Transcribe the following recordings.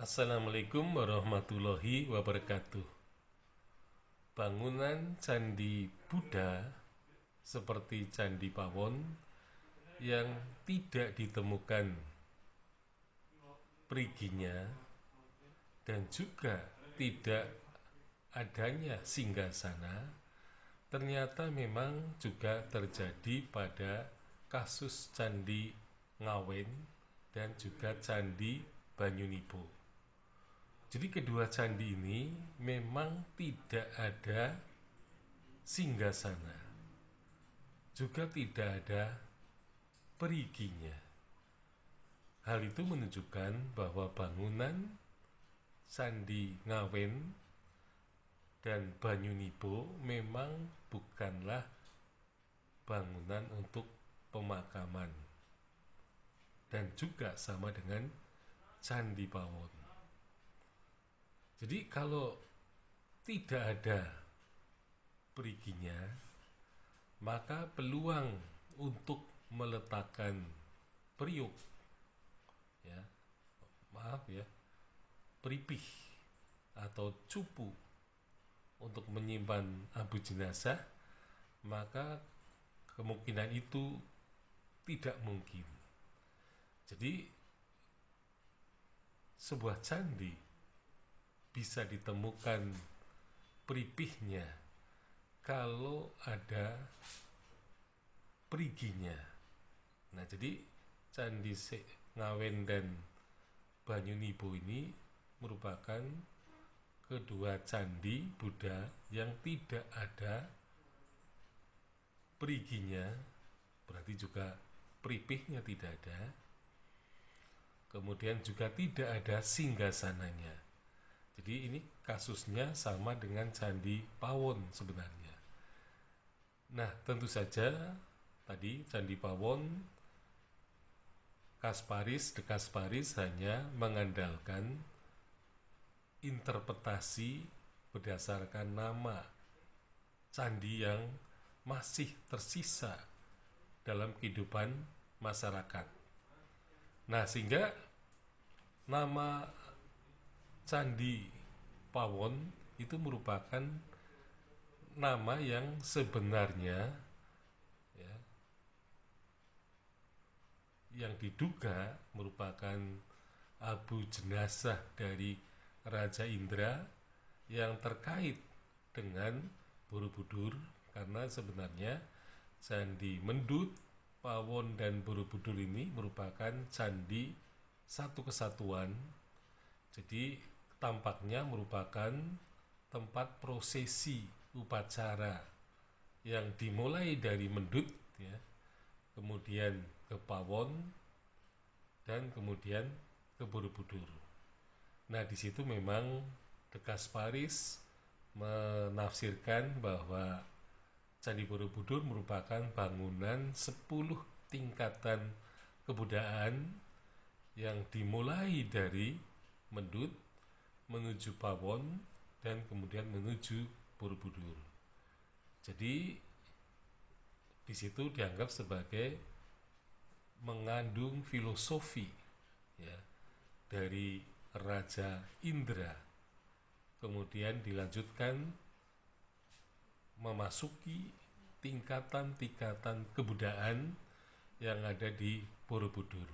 Assalamualaikum warahmatullahi wabarakatuh. Bangunan candi Buddha seperti Candi Pawon yang tidak ditemukan periginya dan juga tidak adanya singgah sana ternyata memang juga terjadi pada kasus Candi Ngawen dan juga Candi Banyunibo. Jadi kedua candi ini memang tidak ada singgah sana. Juga tidak ada periginya. Hal itu menunjukkan bahwa bangunan Sandi Ngawen dan Banyunibo memang bukanlah bangunan untuk pemakaman dan juga sama dengan Candi Pawon. Jadi kalau tidak ada periginya, maka peluang untuk meletakkan periuk, ya, maaf ya, peripih atau cupu untuk menyimpan abu jenazah, maka kemungkinan itu tidak mungkin. Jadi sebuah candi bisa ditemukan peripihnya kalau ada periginya. Nah, jadi Candi Ngawen dan Banyunibo ini merupakan kedua candi Buddha yang tidak ada periginya, berarti juga peripihnya tidak ada. Kemudian juga tidak ada singgasananya. Jadi ini kasusnya sama dengan Candi Pawon sebenarnya. Nah, tentu saja tadi Candi Pawon Kasparis de Kasparis hanya mengandalkan interpretasi berdasarkan nama candi yang masih tersisa dalam kehidupan masyarakat. Nah, sehingga nama Candi Pawon itu merupakan nama yang sebenarnya ya, yang diduga merupakan abu jenazah dari Raja Indra yang terkait dengan Borobudur karena sebenarnya Candi Mendut, Pawon dan Borobudur ini merupakan candi satu kesatuan. Jadi tampaknya merupakan tempat prosesi upacara yang dimulai dari Mendut ya, kemudian ke Pawon dan kemudian ke Borobudur. Nah, di situ memang Dekas Paris menafsirkan bahwa Candi Borobudur merupakan bangunan 10 tingkatan kebudayaan yang dimulai dari Mendut menuju Pawon dan kemudian menuju Borobudur. Jadi di situ dianggap sebagai mengandung filosofi ya dari Raja Indra. Kemudian dilanjutkan memasuki tingkatan-tingkatan kebudayaan yang ada di Borobudur.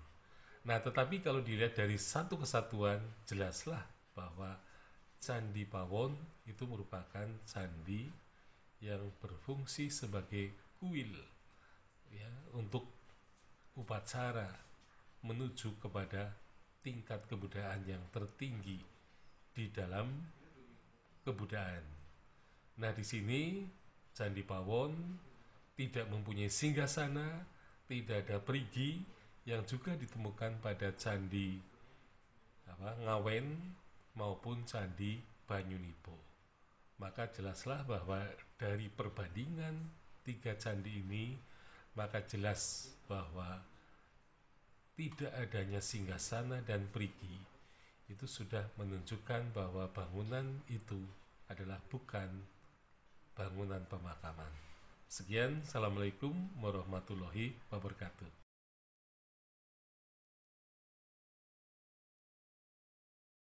Nah, tetapi kalau dilihat dari satu kesatuan, jelaslah bahwa Candi Pawon itu merupakan candi yang berfungsi sebagai kuil ya untuk upacara menuju kepada tingkat kebudayaan yang tertinggi di dalam kebudayaan. Nah, di sini Candi Pawon tidak mempunyai singgasana, tidak ada perigi yang juga ditemukan pada Candi apa, Ngawen maupun Candi Banyunipo. Maka jelaslah bahwa dari perbandingan tiga candi ini, maka jelas bahwa tidak adanya singgasana dan perigi itu sudah menunjukkan bahwa bangunan itu adalah bukan bangunan pemakaman. Sekian, Assalamualaikum warahmatullahi wabarakatuh.